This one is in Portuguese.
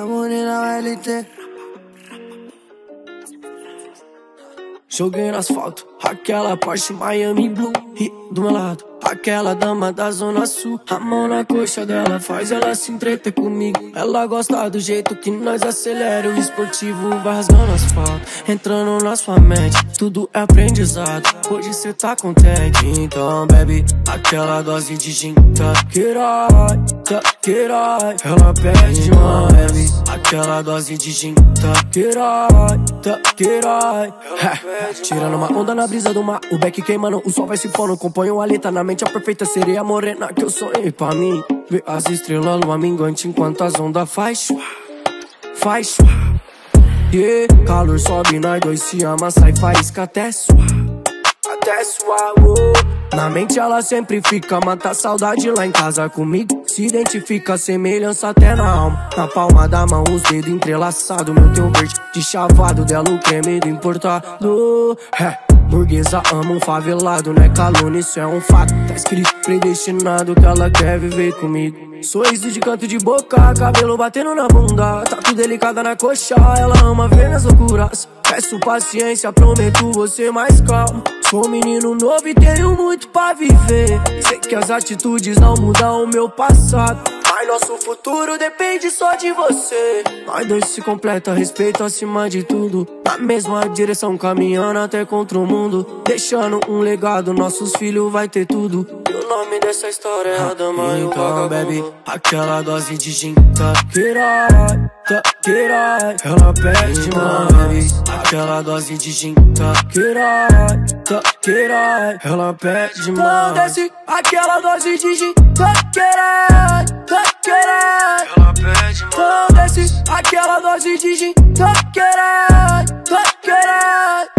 morena LT. Joguei no asfalto, aquela Porsche Miami Blue. E do meu lado, aquela dama da Zona Sul. A mão na coxa dela faz ela se entreter comigo. Ela gosta do jeito que nós acelera o esportivo. Vai rasgando asfalto, entrando na sua mente. Tudo é aprendizado, hoje cê tá contente. Então bebe aquela dose de gin Taquerai, taquerai Ela pede mais. Aquela dose de gin Taquerai, taquerai Tirando uma onda na brisa do mar O beck queimando, o sol vai se pondo. Acompanho a letra na mente A perfeita sereia morena que eu sonhei pra mim. Ver as estrelas, lua minguante Enquanto as ondas faz Faz Yeah, calor sobe, nós dois se ama Sai faísca até Até suar, oh. Na mente ela sempre fica, mata a saudade lá em casa comigo. Se identifica, semelhança até na alma. Na palma da mão, os dedos entrelaçados. Meu teu verde de chavado, dela o creme do importado. É. Burguesa ama um favelado, não é isso é um fato. Tá escrito predestinado que ela quer viver comigo. Sorriso de canto de boca, cabelo batendo na bunda. Tá tudo delicada na coxa, ela ama ver minhas loucuras. Peço paciência, prometo você mais calmo. Sou um menino novo e tenho muito pra viver. Sei que as atitudes não mudam o meu passado. Mas nosso futuro depende só de você. Nós dois se completa, respeito acima de tudo. Na mesma direção, caminhando até contra o mundo. Deixando um legado, nossos filhos vai ter tudo. E dessa história é a dama e o então, bebe aquela dose de gin. Taquerai, taquerai. Ela pede mais. Aquela dose de gin. Taquerai, taquerai. Ela pede mais. Não desce aquela dose de gin. Taquerai, taquerai. Ela pede mais. Não desce aquela dose de gin. Taquerai, taquerai.